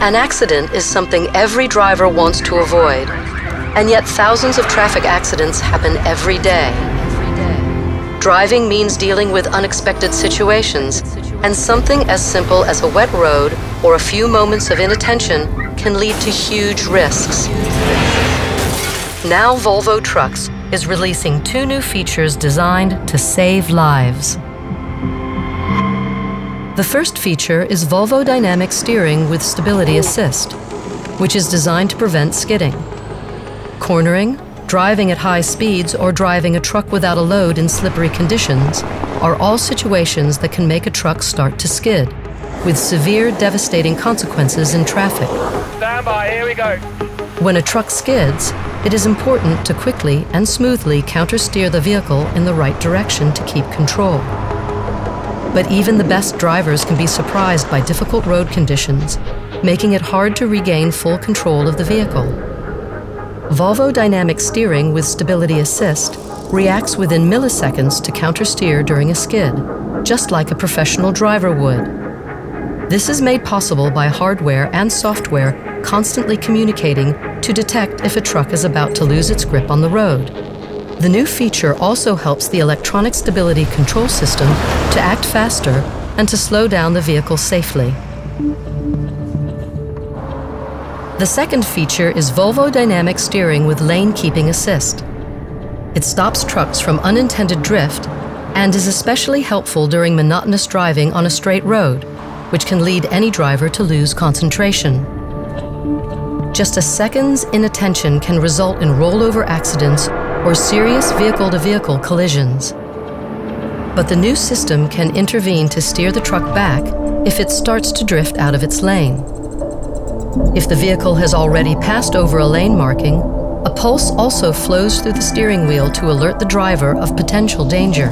An accident is something every driver wants to avoid, and yet thousands of traffic accidents happen every day. Driving means dealing with unexpected situations, and something as simple as a wet road or a few moments of inattention can lead to huge risks. Now Volvo Trucks is releasing two new features designed to save lives. The first feature is Volvo Dynamic Steering with Stability Assist, which is designed to prevent skidding. Cornering, driving at high speeds, or driving a truck without a load in slippery conditions are all situations that can make a truck start to skid, with severe, devastating consequences in traffic. Stand by, here we go. When a truck skids, it is important to quickly and smoothly countersteer the vehicle in the right direction to keep control. But even the best drivers can be surprised by difficult road conditions, making it hard to regain full control of the vehicle. Volvo Dynamic Steering with Stability Assist reacts within milliseconds to countersteer during a skid, just like a professional driver would. This is made possible by hardware and software constantly communicating to detect if a truck is about to lose its grip on the road. The new feature also helps the electronic stability control system to act faster and to slow down the vehicle safely. The second feature is Volvo Dynamic Steering with Lane Keeping Assist. It stops trucks from unintended drift and is especially helpful during monotonous driving on a straight road, which can lead any driver to lose concentration. Just a second's inattention can result in rollover accidents or serious vehicle to vehicle collisions. But the new system can intervene to steer the truck back if it starts to drift out of its lane. If the vehicle has already passed over a lane marking, a pulse also flows through the steering wheel to alert the driver of potential danger.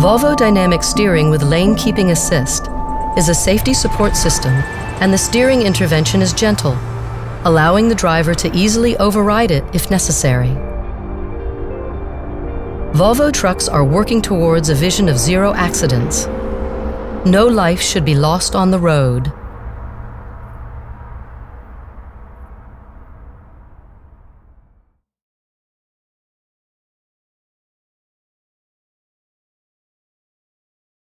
Volvo Dynamic Steering with Lane Keeping Assist is a safety support system, and the steering intervention is gentle, allowing the driver to easily override it if necessary. Volvo trucks are working towards a vision of zero accidents. No life should be lost on the road.